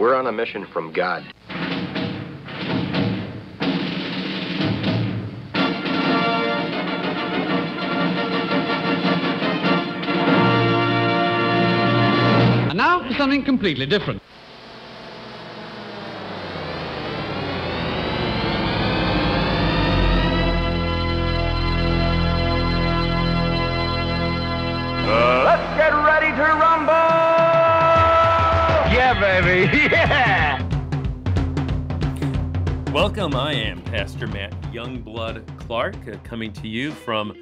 We're on a mission from God. And now for something completely different. Yeah! Welcome. I am Pastor Matt Youngblood Clark, uh, coming to you from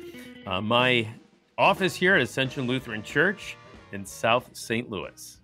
uh, my office here at Ascension Lutheran Church in South St. Louis.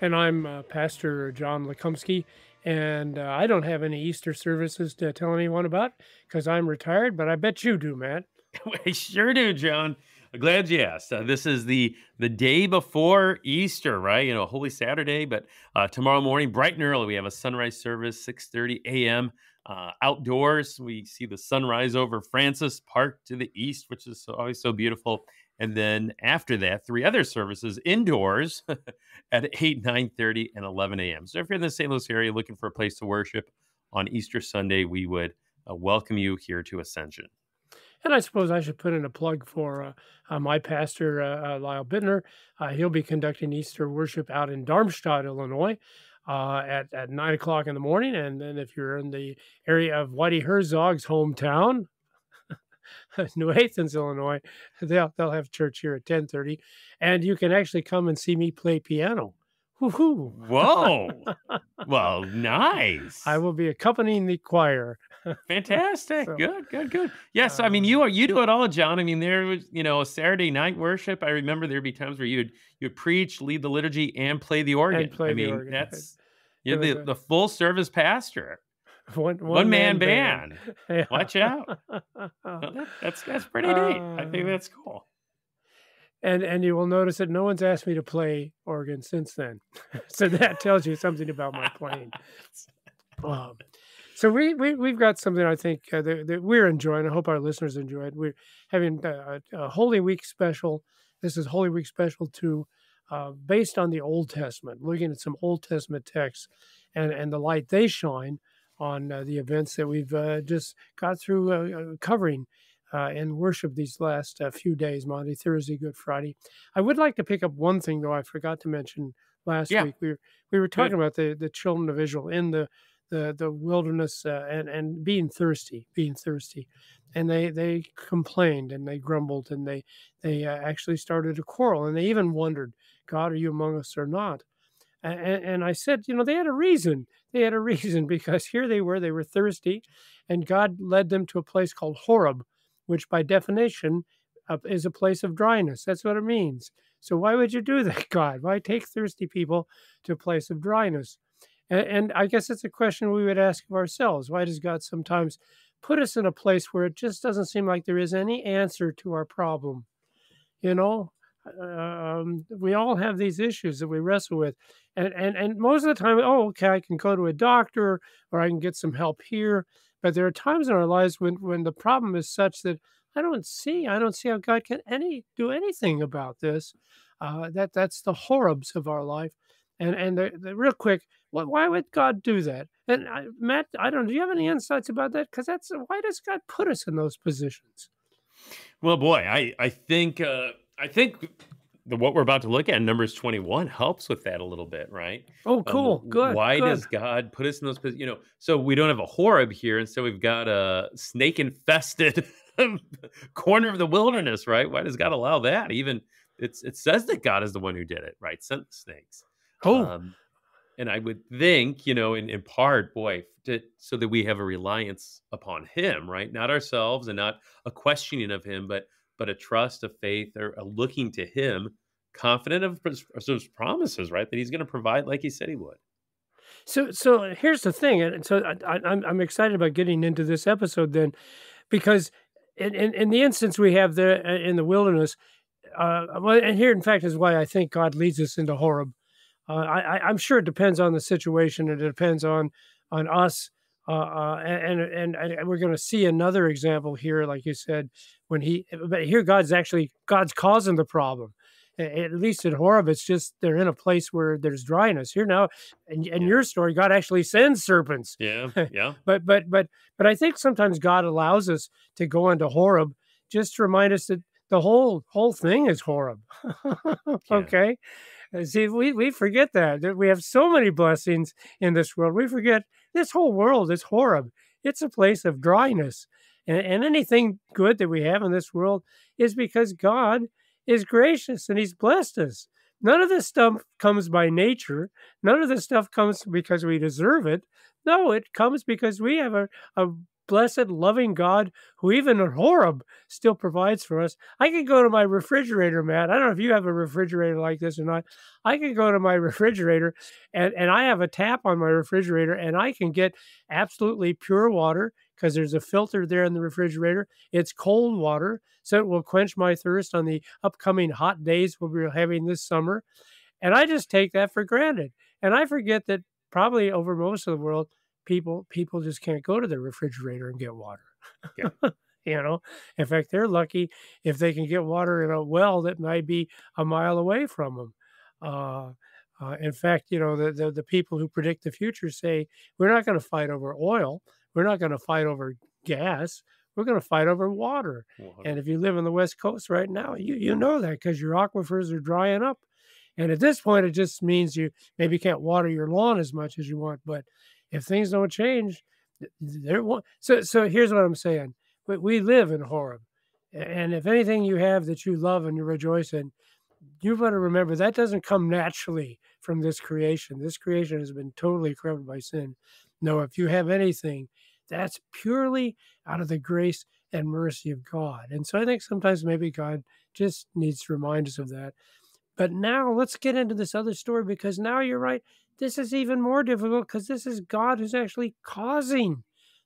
And I'm uh, Pastor John Lekumsky, and uh, I don't have any Easter services to tell anyone about because I'm retired, but I bet you do, Matt. I sure do, John. Glad you asked. Uh, this is the the day before Easter, right? You know, Holy Saturday, but uh, tomorrow morning, bright and early, we have a sunrise service, 6:30 a.m. Uh, outdoors. We see the sunrise over Francis Park to the east, which is always so beautiful. And then after that, three other services indoors at 8, 9:30, and 11 a.m. So if you're in the St. Louis area looking for a place to worship on Easter Sunday, we would uh, welcome you here to Ascension. And I suppose I should put in a plug for uh, uh, my pastor, uh, uh, Lyle Bittner. Uh, he'll be conducting Easter worship out in Darmstadt, Illinois. Uh, at, at nine o'clock in the morning. And then if you're in the area of Whitey Herzog's hometown, New Athens, Illinois, they'll they'll have church here at ten thirty, and you can actually come and see me play piano. Woohoo! Whoa! well, nice. I will be accompanying the choir. Fantastic. So, good, good, good. Yes, I mean um, you are you do it all, John. I mean there was you know a Saturday night worship. I remember there'd be times where you'd you'd preach, lead the liturgy, and play the organ. play I the mean organ, that's you're the, a- the full service pastor. One One man band. Yeah. Watch out. Well, that's that's pretty neat. I think Uh, that's cool. and and you will notice that no one's asked me to play organ since then. so that tells you something about my playing. Um, so we, we we've got something I think uh, that, that we're enjoying. I hope our listeners enjoy it. We're having a, a Holy Week special. This is Holy Week special two, uh, based on the Old Testament, looking at some Old Testament texts and and the light they shine on uh, the events that we've uh, just got through uh, uh, covering uh, in worship these last uh, few days, Monday, Thursday, Good Friday. I would like to pick up one thing though I forgot to mention last Yeah. week. We were we were talking about the the children of Israel in the the the wilderness uh, and and being thirsty, being thirsty, and they they complained and they grumbled and they they uh, actually started a quarrel and they even wondered, God, are you among us or not? And, and I said, you know, they had a reason. They had a reason because here they were, they were thirsty, and God led them to a place called Horeb, which by definition uh, is a place of dryness. That's what it means. So why would you do that, God? Why take thirsty people to a place of dryness? And, and I guess it's a question we would ask of ourselves. Why does God sometimes put us in a place where it just doesn't seem like there is any answer to our problem? You know, um, we all have these issues that we wrestle with, and and and most of the time, oh, okay, I can go to a doctor or I can get some help here. But there are times in our lives when when the problem is such that I don't see, I don't see how God can any do anything about this. Uh, that that's the horrors of our life. And and the, the real quick, wh- why would God do that? And I, Matt, I don't. Do you have any insights about that? Because that's why does God put us in those positions? Well, boy, I I think uh, I think the what we're about to look at, Numbers twenty one, helps with that a little bit, right? Oh, Um, cool, w- good. Why good. does God put us in those positions? You know, so we don't have a Horeb here, and so we've got a snake infested corner of the wilderness, right? Why does God allow that? Even it's it says that God is the one who did it, right? Sent the snakes. Oh, Um, and I would think, you know, in, in part, boy, to, so that we have a reliance upon Him, right? Not ourselves, and not a questioning of Him, but but a trust, a faith, or a looking to Him, confident of his, promises, right? That He's going to provide like He said He would. So, so here's the thing, and so I, I, I'm I'm excited about getting into this episode then, because in in, in the instance we have there uh, in the wilderness, uh, well, and here in fact is why I think God leads us into Horeb. Uh, I, I'm sure it depends on the situation, it depends on on us. Uh, uh, and, and and we're going to see another example here, like you said, when he. But here, God's actually God's causing the problem. At least at Horeb, it's just they're in a place where there's dryness. Here now, and in Yeah. your story, God actually sends serpents. Yeah, yeah, But but but but I think sometimes God allows us to go into Horeb just to remind us that the whole whole thing is Horeb. okay. Uh, Uh, see, we, we forget that, that we have so many blessings in this world. We forget this whole world is Horeb. It's a place of dryness. And, and anything good that we have in this world is because God is gracious and He's blessed us. None of this stuff comes by nature. None of this stuff comes because we deserve it. No, it comes because we have a, a blessed, loving God who, even at Horeb, still provides for us. I could go to my refrigerator, Matt. I don't know if you have a refrigerator like this or not. I could go to my refrigerator and, and I have a tap on my refrigerator and I can get absolutely pure water because there's a filter there in the refrigerator. It's cold water, so it will quench my thirst on the upcoming hot days we'll be having this summer. And I just take that for granted. And I forget that probably over most of the world, people people just can't go to the refrigerator and get water. Yeah. you know, in fact, they're lucky if they can get water in a well that might be a mile away from them. Uh, uh, in fact, you know, the, the the people who predict the future say we're not going to fight over oil, we're not going to fight over gas, we're going to fight over water. Water. And if you live on the West Coast right now, you you know that because your aquifers are drying up. And at this point, it just means you maybe can't water your lawn as much as you want. But if things don't change, there won't. So so here's what I'm saying: we, we live in Horeb, and if anything you have that you love and you rejoice in, you better remember that doesn't come naturally from this creation. This creation has been totally corrupted by sin. No, if you have anything, that's purely out of the grace and mercy of God. And so I think sometimes maybe God just needs to remind us of that. But now let's get into this other story because now you're right. This is even more difficult because this is God who's actually causing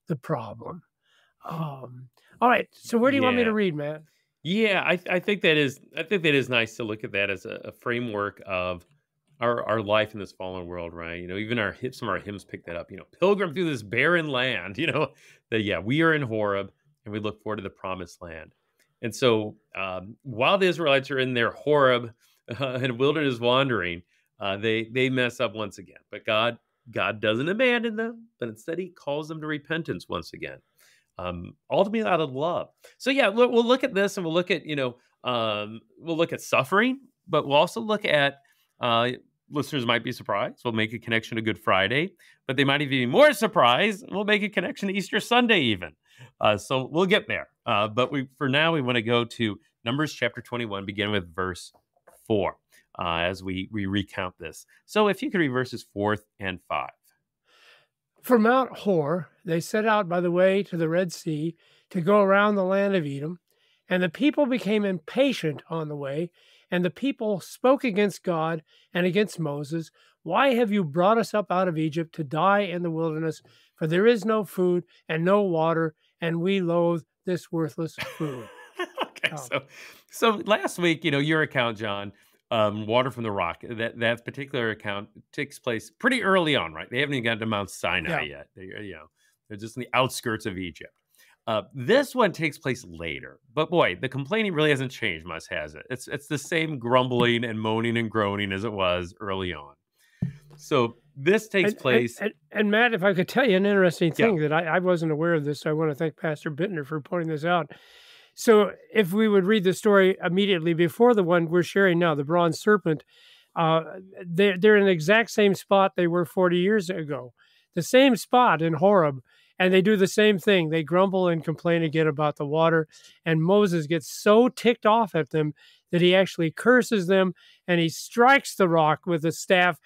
the problem. Um, all right. So where do you want me to read, Matt? Yeah, I, I think that is I think that is nice to look at that as a, a framework of our our life in this fallen world, right? You know, even our some of our hymns pick that up. You know, pilgrim through this barren land. You know, that yeah, we are in Horeb and we look forward to the promised land. And so, um, while the Israelites are in their Horeb uh, and wilderness wandering, uh, they they mess up once again. But God God doesn't abandon them, but instead He calls them to repentance once again um, ultimately out of love. So yeah, we'll, we'll look at this and we'll look at you know um, we'll look at suffering, but we'll also look at uh, listeners might be surprised. We'll make a connection to Good Friday, but they might even be more surprised. We'll make a connection to Easter Sunday even. Uh, so we'll get there. Uh, but we for now we want to go to Numbers chapter twenty one, begin with verse four. Uh, as we we recount this, so if you could read verses fourth and five. From Mount Hor, they set out by the way to the Red Sea to go around the land of Edom. And the people became impatient on the way, and the people spoke against God and against Moses. Why have you brought us up out of Egypt to die in the wilderness? For there is no food and no water, and we loathe this worthless food. okay, Oh. so so last week, you know, your account, John, um, water from the rock. That that particular account takes place pretty early on, right? They haven't even gotten to Mount Sinai Yeah. yet. They, you know, they're just in the outskirts of Egypt. Uh, this one takes place later, but boy, the complaining really hasn't changed much, has it? It's it's the same grumbling and moaning and groaning as it was early on. So this takes And- and- place. And, and, Matt, if I could tell you an interesting Yeah. thing that I, I wasn't aware of this, so I want to thank Pastor Bittner for pointing this out. So, if we would read the story immediately before the one we're sharing now, the bronze serpent, uh, they're, they're in the exact same spot they were 40 years ago, the same spot in Horeb. And they do the same thing. They grumble and complain again about the water. And Moses gets so ticked off at them that he actually curses them and he strikes the rock with a staff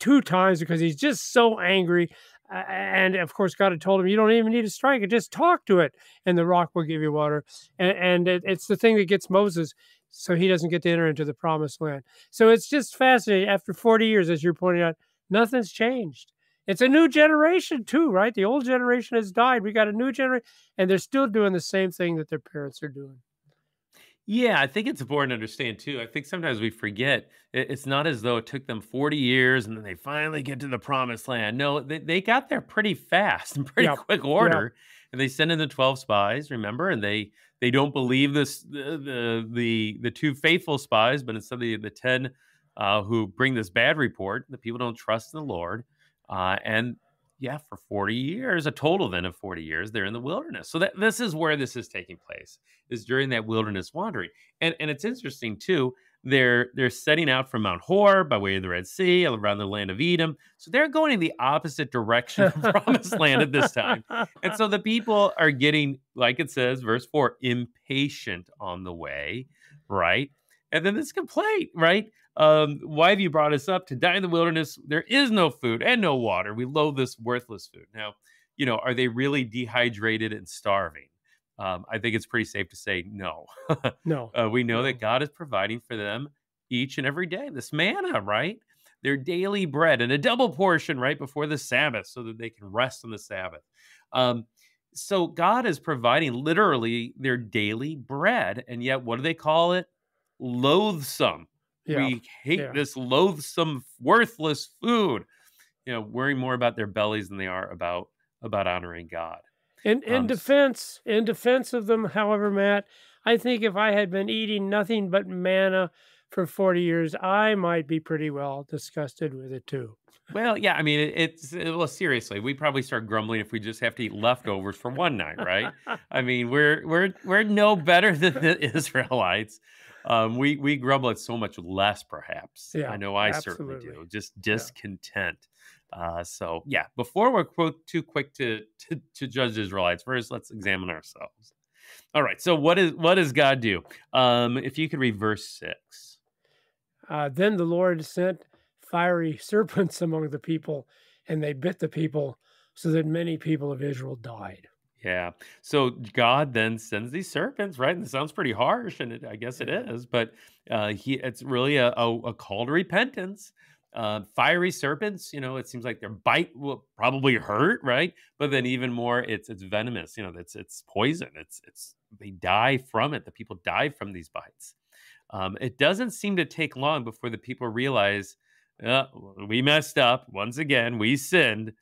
two times because he's just so angry. And of course, God had told him, You don't even need to strike it, just talk to it, and the rock will give you water. And, and it, it's the thing that gets Moses so he doesn't get to enter into the promised land. So it's just fascinating. After 40 years, as you're pointing out, nothing's changed. It's a new generation, too, right? The old generation has died. We got a new generation, and they're still doing the same thing that their parents are doing. Yeah, I think it's important to understand too. I think sometimes we forget it- it's not as though it took them 40 years and then they finally get to the promised land. No, they, they got there pretty fast and pretty quick order. And they send in the 12 spies, remember? And they they don't believe this the the the, the two faithful spies, but instead the the ten uh, who bring this bad report. The people don't trust in the Lord, uh, and yeah, for 40 years, a total then of 40 years, they're in the wilderness. So that this is where this is taking place, is during that wilderness wandering. And and it's interesting too. They're they're setting out from Mount Hor by way of the Red Sea around the land of Edom. So they're going in the opposite direction of promised land at this time. And so the people are getting, like it says, verse four, impatient on the way, right? And then this complaint, right? Um, why have you brought us up to die in the wilderness? There is no food and no water. We loathe this worthless food. Now, you know, are they really dehydrated and starving? Um, I think it's pretty safe to say no. no. uh, we know no. that God is providing for them each and every day. This manna, right? Their daily bread and a double portion right before the Sabbath so that they can rest on the Sabbath. Um, so God is providing literally their daily bread. And yet, what do they call it? Loathsome. Yeah. We hate Yeah. this loathsome, worthless food. You know, worrying more about their bellies than they are about about honoring God. In in Um, defense, in defense of them, however, Matt, I think if I had been eating nothing but manna for 40 years, I might be pretty well disgusted with it too. Well, yeah, I mean, it, it's uh, well, seriously, we probably start grumbling if we just have to eat leftovers for one night, right? I mean, we're we're we're no better than the Israelites. Um, we we grumble at so much less, perhaps. Yeah, I know I certainly do. Just discontent. Uh, so yeah, before we're quote, too quick to, to to judge Israelites, first let's examine ourselves. All right. So what is what does God do? Um, if you could read verse six. Uh, then the Lord sent fiery serpents among the people, and they bit the people, so that many people of Israel died. Yeah. So God then sends these serpents, right? And it sounds pretty harsh, and it, I guess it is, but uh, he it's really a, a, a call to repentance. Uh, fiery serpents, you know, it seems like their bite will probably hurt, right? But then even more, it's it's venomous. You know, it's it's poison. It's it's they die from it. The people die from these bites. Um, it doesn't seem to take long before the people realize uh, we messed up once again. We sinned,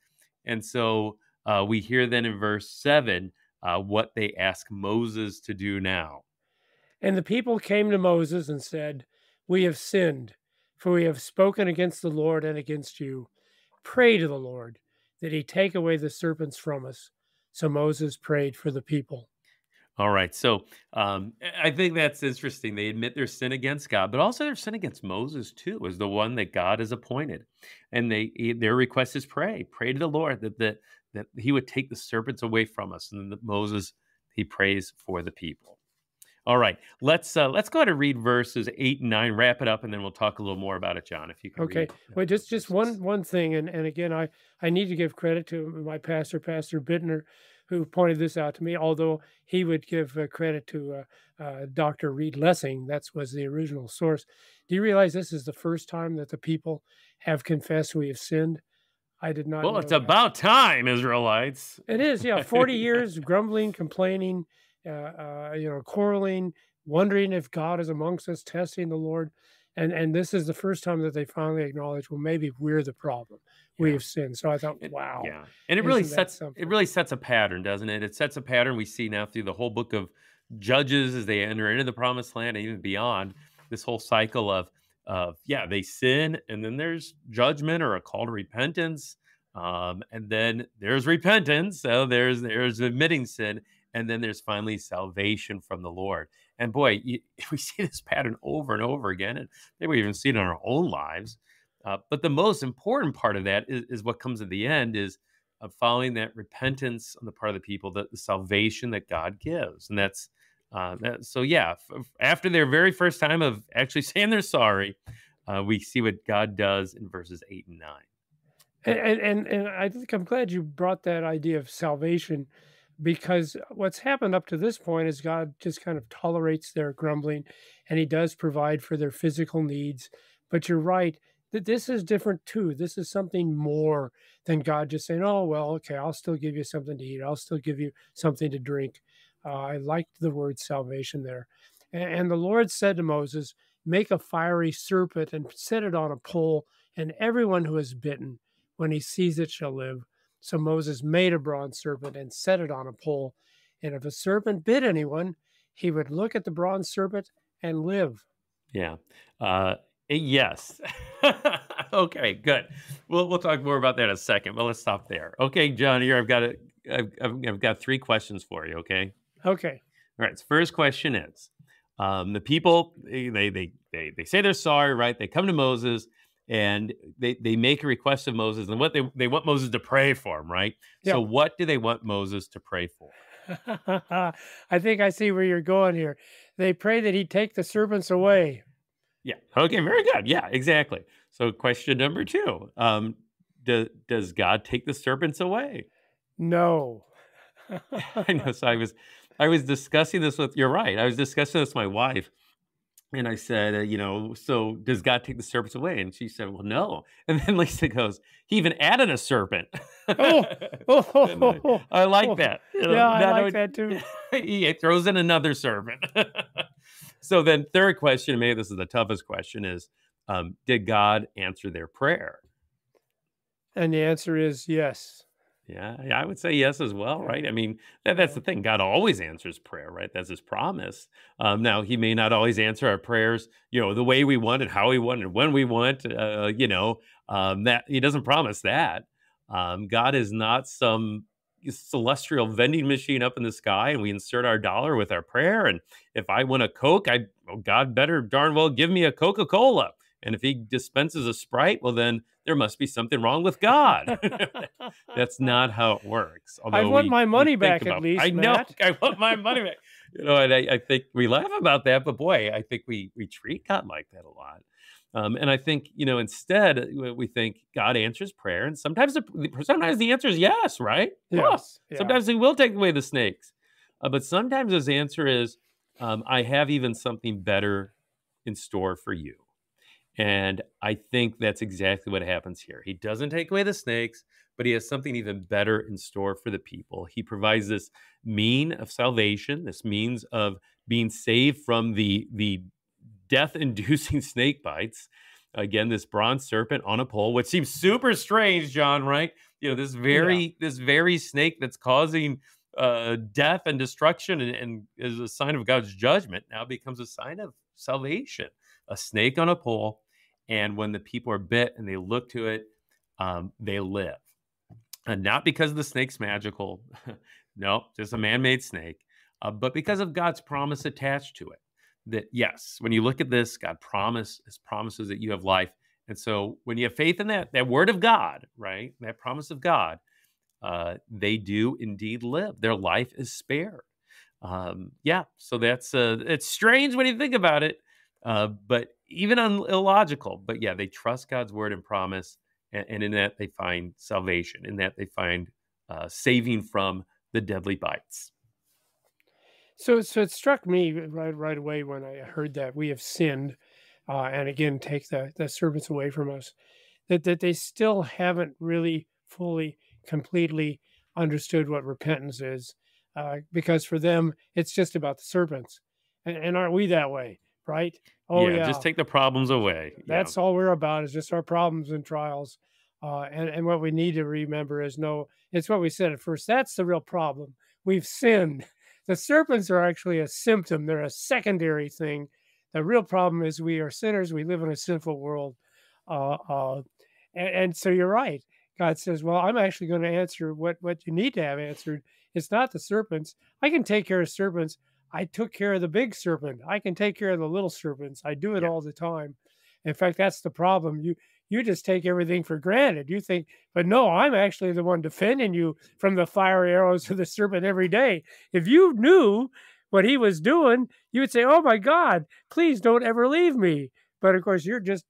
and so uh, we hear then in verse 7 uh, what they ask Moses to do now. And the people came to Moses and said, We have sinned, for we have spoken against the Lord and against you. Pray to the Lord that he take away the serpents from us. So Moses prayed for the people. All right. So um, I think that's interesting. They admit their sin against God, but also their sin against Moses, too, is the one that God has appointed. And they their request is pray. Pray to the Lord that, that, that he would take the serpents away from us. And then that Moses, he prays for the people. All right. Let's uh, let's go ahead and read verses eight and nine, wrap it up, and then we'll talk a little more about it, John, if you can Okay. read, Well, just just one one thing, and, and again, I, I need to give credit to my pastor, Pastor Bittner, who pointed this out to me. Although he would give uh, credit to uh, uh, Dr. Reed Lessing, that was the original source. Do you realize this is the first time that the people have confessed we have sinned? I did not. Well, it's that. about time, Israelites. It is, yeah. Forty years grumbling, complaining, uh, uh, you know, quarreling, wondering if God is amongst us, testing the Lord, and and this is the first time that they finally acknowledge, well, maybe we're the problem. We have sinned. So I thought, It- wow, Yeah, and it really sets something? it really sets a pattern, doesn't it? It sets a pattern we see now through the whole book of Judges as they enter into the Promised Land and even beyond. This whole cycle of of yeah, they sin, and then there's judgment or a call to repentance, um, and then there's repentance. So there's there's admitting sin, and then there's finally salvation from the Lord. And boy, you, we see this pattern over and over again, and maybe we even see it in our own lives. Uh, but the most important part of that is, is what comes at the end is of following that repentance on the part of the people, the, the salvation that God gives, and that's uh, that, so. Yeah, f- after their very first time of actually saying they're sorry, uh, we see what God does in verses eight and nine. and and and I think I'm glad you brought that idea of salvation, because what's happened up to this point is God just kind of tolerates their grumbling, and He does provide for their physical needs. But you're right that this is different too. This is something more than God just saying, "Oh well, okay, I'll still give you something to eat. I'll still give you something to drink." Uh, I liked the word salvation there. And, and the Lord said to Moses, "Make a fiery serpent and set it on a pole, and everyone who is bitten." when he sees it shall live. So Moses made a bronze serpent and set it on a pole. And if a serpent bit anyone, he would look at the bronze serpent and live. Yeah. Uh, eh, yes. okay, good. We'll we'll talk more about that in a second, but let's stop there. Okay, John, here I've got a I've, I've, I've got three questions for you. Okay. Okay. All right. So first question is, um, the people they, they they they they say they're sorry, right? They come to Moses and they they make a request of Moses, and what they they want Moses to pray for them, right? Yeah. So what do they want Moses to pray for? I think I see where you're going here. They pray that he take the serpents away. Yeah. Okay. Very good. Yeah. Exactly. So question number two: um, do, Does God take the serpents away? No. I know. So I was, I was discussing this with. You're right. I was discussing this with my wife, and I said, uh, you know, so does God take the serpents away? And she said, well, no. And then Lisa goes, he even added a serpent. Oh, And I, oh, I like oh. that. you know, yeah, I like only- that too. he throws in another serpent. so then, third question, maybe this is the toughest question: is um, did God answer their prayer? And the answer is yes. Yeah, I would say yes as well, right? I mean, that, that's the thing. God always answers prayer, right? That's His promise. Um, now, He may not always answer our prayers, you know, the way we want it, how we want it, when we want. Uh, you know, um, that He doesn't promise that. Um, God is not some celestial vending machine up in the sky, and we insert our dollar with our prayer. And if I want a Coke, I well, God better darn well give me a Coca Cola. And if He dispenses a Sprite, well, then there must be something wrong with God. That's not how it works. I want we- my money back at least, I know. Matt. I want my money back. You know, and I, I think we laugh about that, but boy, I think we we treat God like that a lot. Um, and I think you know, instead uh, we think God answers prayer, and sometimes the, sometimes the answer is yes, right? Yes. yeah. Sometimes He will take away the snakes, uh, but sometimes His answer is, um, "I have even something better in store for you." And I think that's exactly what happens here. He doesn't take away the snakes, but he has something even better in store for the people. He provides this mean of salvation, this means of being saved from the the death-inducing snake bites. Again, this bronze serpent on a pole, which seems super strange, John, right? You know, this very this very snake that's causing uh, death and destruction and, and is a sign of God's judgment now becomes a sign of salvation. A snake on a pole, and when the people are bit and they look to it, um, they live. And not because the snake's magical, no, just a man made snake, uh, but because of God's promise attached to it. That yes, when you look at this, God promise His promises that you have life. And so when you have faith in that, that word of God, right, that promise of God, uh, they do indeed live. Their life is spared. Um, yeah, so that's uh, it's strange when you think about it, uh, but even un- illogical. But yeah, they trust God's word and promise, and, and in that they find salvation. In that they find uh, saving from the deadly bites. So, so it struck me right right away when I heard that we have sinned, uh, and again take the the servants away from us, that that they still haven't really fully, completely understood what repentance is, uh, because for them it's just about the serpents, and, and aren't we that way, right? Oh yeah, just take the problems away. Yeah. that's all we're about is just our problems and trials. Uh, and, and what we need to remember is no, it's what we said at first. That's the real problem. We've sinned. The serpents are actually a symptom, they're a secondary thing. The real problem is we are sinners. We live in a sinful world. Uh, uh, and, and so you're right. God says, Well, I'm actually going to answer what, what you need to have answered. It's not the serpents. I can take care of serpents. I took care of the big serpent. I can take care of the little serpents. I do it Yeah. all the time. In fact, that's the problem. You you just take everything for granted. You think, but no, I'm actually the one defending you from the fiery arrows of the serpent every day. If you knew what he was doing, you would say, Oh my God, please don't ever leave me. But of course, you're just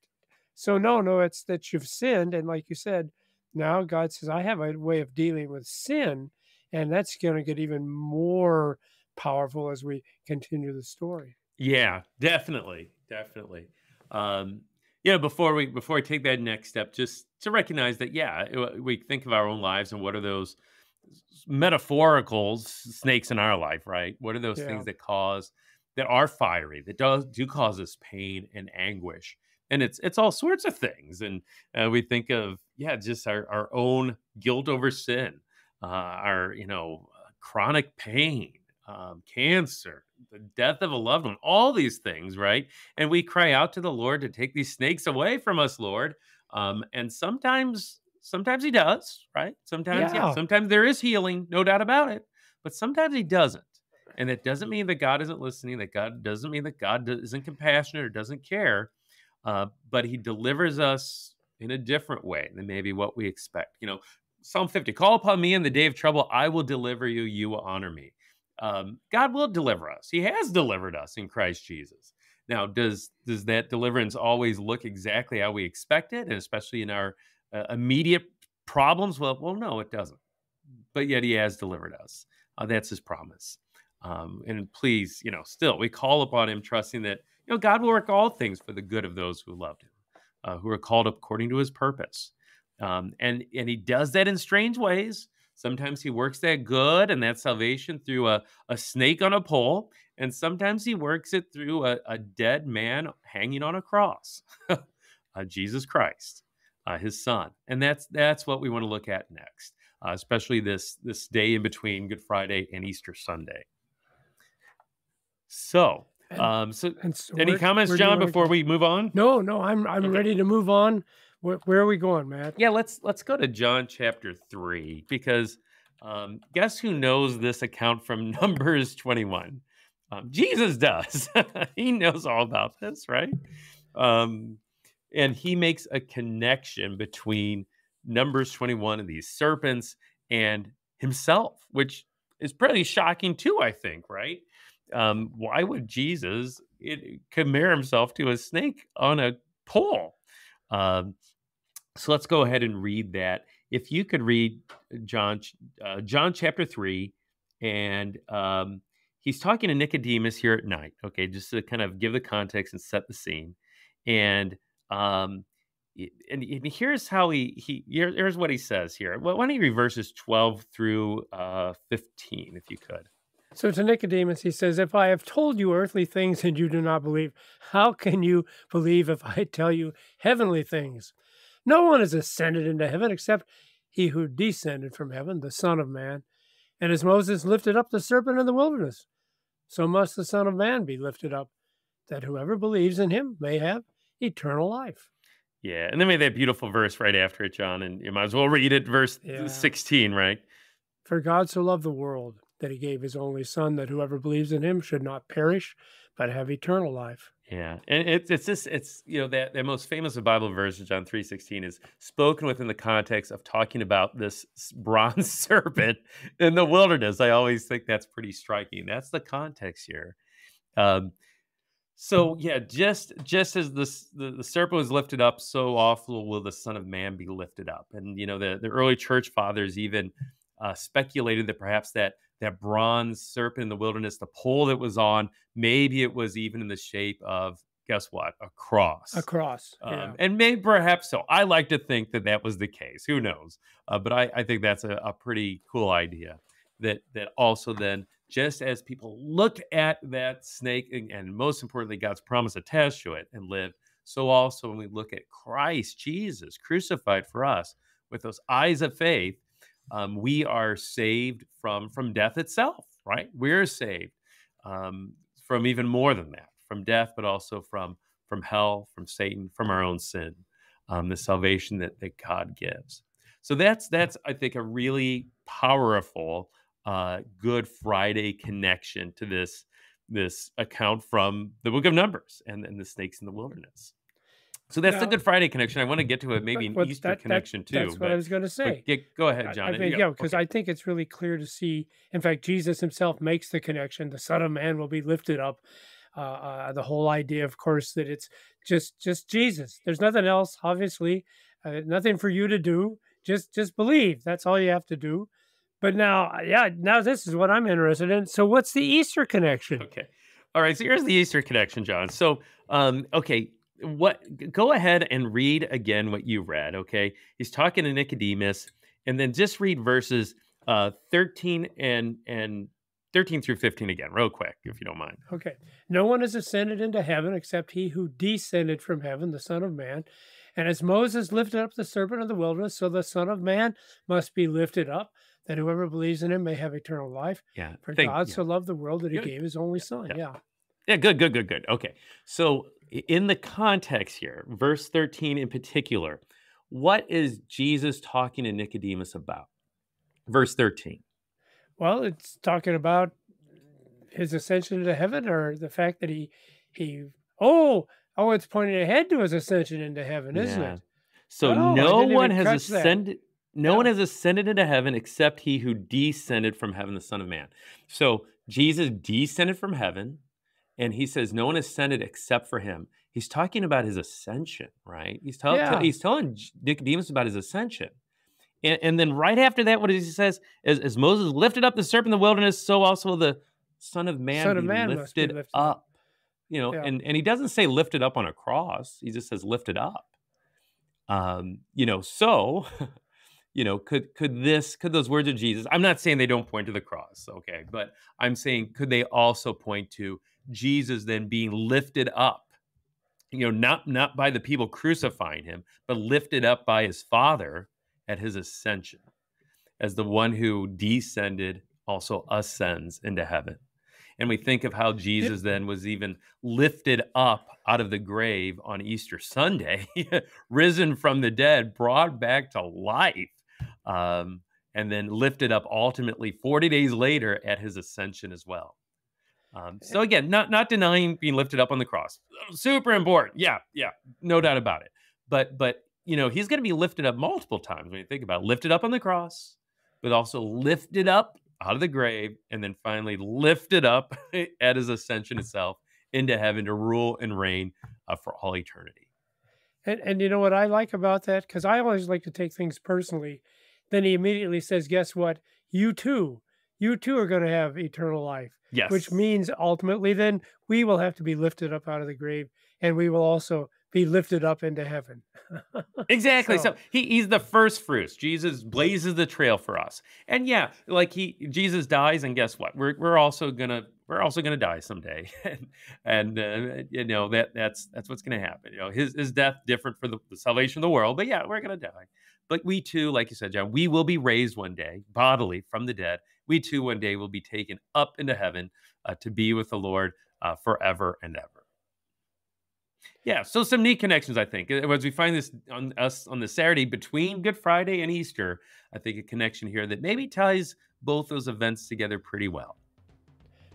so no, no, it's that you've sinned. And like you said, now God says, I have a way of dealing with sin. And that's going to get even more powerful as we continue the story. Yeah, definitely, definitely. Um, you know, before we before we take that next step, just to recognize that, yeah, we think of our own lives and what are those metaphorical snakes in our life, right? What are those Yeah. things that cause that are fiery, that does do cause us pain and anguish? And it's it's all sorts of things, and uh, we think of yeah, just our our own guilt over sin, uh, our you know chronic pain, um, cancer, the death of a loved one, all these things, right? And we cry out to the Lord to take these snakes away from us, Lord. Um, and sometimes, sometimes He does, right? Sometimes, yeah. Yeah. Sometimes there is healing, no doubt about it. But sometimes He doesn't. And it doesn't mean that God isn't listening. That God doesn't mean that God isn't compassionate or doesn't care. Uh, but He delivers us in a different way than maybe what we expect. You know, Psalm 50 Call upon me in the day of trouble, I will deliver you, you will honor me. Um, God will deliver us. He has delivered us in Christ Jesus. Now, does does that deliverance always look exactly how we expect it, and especially in our uh, immediate problems? Well, well, no, it doesn't. But yet, He has delivered us. Uh, that's His promise. Um, and please, you know, still we call upon Him, trusting that you know God will work all things for the good of those who loved Him, uh, who are called according to His purpose. Um, and and He does that in strange ways. Sometimes he works that good and that salvation through a, a snake on a pole. And sometimes he works it through a, a dead man hanging on a cross, uh, Jesus Christ, uh, his son. And that's that's what we want to look at next, uh, especially this this day in between Good Friday and Easter Sunday. So, And- um, so so any where- comments, where John, before we move on? No, no, I'm I'm Okay. ready to move on. Where, where are we going, Matt? Yeah, let's let's go to John chapter three because um, guess who knows this account from Numbers twenty one? Um, Jesus does. he knows all about this, right? Um, and he makes a connection between Numbers twenty one and these serpents and himself, which is pretty shocking too. I think, right? Um, why would Jesus it, compare himself to a snake on a pole? Um, so let's go ahead and read that. If you could read John, uh, John chapter three, and um, he's talking to Nicodemus here at night. Okay, just to kind of give the context and set the scene, and um, and, and here's how he he here- here's what he says here. Why don't you read verses twelve through uh, fifteen, if you could? So to Nicodemus, he says, If I have told you earthly things and you do not believe, how can you believe if I tell you heavenly things? No one has ascended into heaven except he who descended from heaven, the Son of Man. And as Moses lifted up the serpent in the wilderness, so must the Son of Man be lifted up, that whoever believes in him may have eternal life. Yeah, and then we have that beautiful verse right after it, John, and you might as well read it, verse Yeah. sixteen, right? For God so loved the world that he gave his only Son, that whoever believes in him should not perish, but have eternal life. Yeah, and it's it's just it's you know that that most famous of Bible verse, John three sixteen, is spoken within the context of talking about this bronze serpent in the wilderness. I always think that's pretty striking. That's the context here. Um, so yeah, just just as this the, the serpent was lifted up, so awful will the Son of Man be lifted up. And you know the the early church fathers even uh, speculated that perhaps that that bronze serpent in the wilderness, the pole that was on, maybe it was even in the shape of guess what, a cross. A cross. Um, yeah. And maybe perhaps so. I like to think that that was the case. Who knows? Uh, but I, I think that's a, a pretty cool idea. That that also then, just as people look at that snake, and, and most importantly, God's promise attached to it and live, so also when we look at Christ Jesus crucified for us with those eyes of faith, um, we are saved from from death itself. Right? We're saved um, from even more than that, from death, but also from from hell, from Satan, from our own sin, um, the salvation that, that God gives. So that's that's I think a really powerful uh, Good Friday connection to this this account from the Book of Numbers and, and the snakes in the wilderness. So that's the Good Friday connection. I want to get to it, maybe an But Easter that- that- connection too. That's what I was going to say. get- go ahead, John. I think, yeah, because okay. I think it's really clear to see. In fact, Jesus himself makes the connection. The Son of Man will be lifted up. Uh, uh, the whole idea, of course, that it's just just Jesus. There's nothing else. Obviously, uh, nothing for you to do. Just just believe. That's all you have to do. But now, uh, yeah, now this is what I'm interested in. So, what's the Easter connection? Okay. All right. So here's the Easter connection, John. So, um, okay, what? Go ahead and read again what you read. Okay, he's talking to Nicodemus, and then just read verses uh, 13 and and 13 through 15 again, real quick, if you don't mind. Okay. No one has ascended into heaven except he who descended from heaven, the Son of Man. And as Moses lifted up the serpent in the wilderness, so the Son of Man must be lifted up, that whoever believes in him may have eternal life. Yeah. For thank- God yeah. so loved the world that he Good. gave his only son. Yeah. Yeah. Yeah, good, good, good, good. Okay. So, in the context here, verse 13 in particular, what is Jesus talking to Nicodemus about? Verse 13. Well, it's talking about his ascension into heaven or the fact that he he oh oh it's pointing ahead to his ascension into heaven, isn't Yeah. it? So, Oh, no one has catch that. ascended. No Yeah. one has ascended into heaven except he who descended from heaven, the Son of Man. So Jesus descended from heaven, and he says, No one ascended except for him. He's talking about his ascension, right? He's, tell, tell- he's telling Nicodemus about his ascension. And, and then right after that, what does he says? As, as Moses lifted up the serpent in the wilderness, so also the Son of Man, Son of Man lifted, lifted up. up. You know, Yeah. and, and he doesn't say lifted up on a cross. He just says lifted up. Um, you know, so you know, could could this could those words of Jesus? I'm not saying they don't point to the cross, okay, but I'm saying could they also point to Jesus then being lifted up? You know, not not by the people crucifying him, but lifted up by his Father at his ascension, as the one who descended also ascends into heaven. And we think of how Jesus then was even lifted up out of the grave on Easter Sunday, risen from the dead, brought back to life, um, and then lifted up ultimately 40 days later at his ascension as well. Um, so again, not not denying being lifted up on the cross, super important. Yeah, yeah, no doubt about it. But but you know he's going to be lifted up multiple times when you think about it. lifted up on the cross, but also lifted up out of the grave, and then finally lifted up at his ascension itself into heaven to rule and reign uh, for all eternity. And and you know what I like about that? Because I always like to take things personally. Then he immediately says, Guess what? You too, you too are going to have eternal life. Yes, Which means ultimately then we will have to be lifted up out of the grave and we will also be lifted up into heaven. Exactly. So, So- he, he's the first fruits. Jesus blazes the trail for us. And yeah, like he Jesus dies, and guess what? We're we're also gonna we're also gonna die someday. and and uh, you know that that's that's what's gonna happen. You know, his his death different for the, the salvation of the world, but yeah, we're gonna die. But we too, like you said, John, we will be raised one day bodily from the dead. We too one day will be taken up into heaven uh, to be with the Lord uh, forever and ever. Yeah, so some neat connections, I think. As we find this on us on the Saturday between Good Friday and Easter, I think a connection here that maybe ties both those events together pretty well.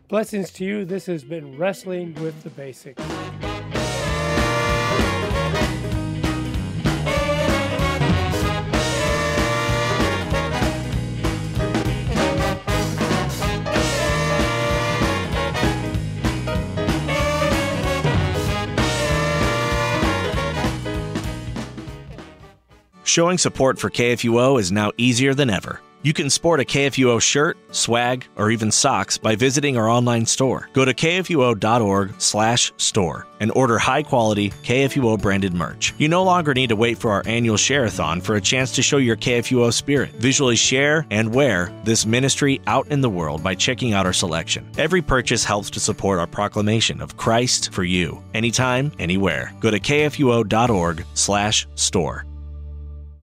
Blessings to you. This has been Wrestling with the Basics. Showing support for KFUO is now easier than ever. You can sport a KFUO shirt, swag, or even socks by visiting our online store. Go to kfuo.org/store and order high-quality KFUO branded merch. You no longer need to wait for our annual share-a-thon for a chance to show your KFUO spirit. Visually share and wear this ministry out in the world by checking out our selection. Every purchase helps to support our proclamation of Christ for you, anytime, anywhere. Go to kfuo.org/store.